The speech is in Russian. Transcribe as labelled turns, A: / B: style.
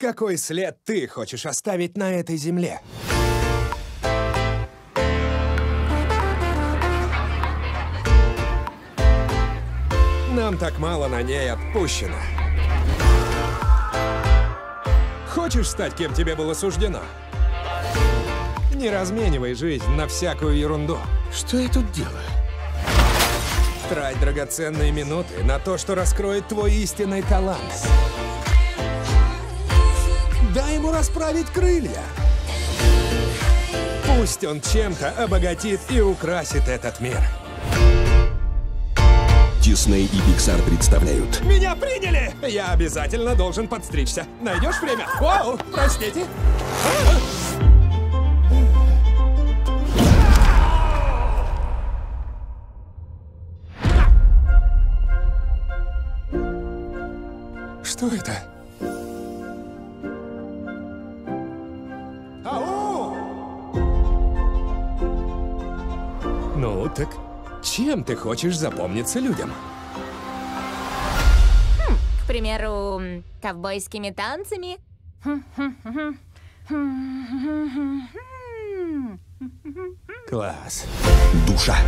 A: Какой след ты хочешь оставить на этой земле? Нам так мало на ней отпущено. Хочешь стать кем тебе было суждено? Не разменивай жизнь на всякую ерунду.
B: Что я тут делаю?
A: Трать драгоценные минуты на то, что раскроет твой истинный талант. Дай ему расправить крылья. Пусть он чем-то обогатит и украсит этот мир.
B: Дисней и Pixar представляют
A: Меня приняли! Я обязательно должен подстричься. Найдешь время? Оу, простите. Что это? Ну, так чем ты хочешь запомниться людям?
C: К примеру, ковбойскими танцами.
A: Класс.
B: Душа.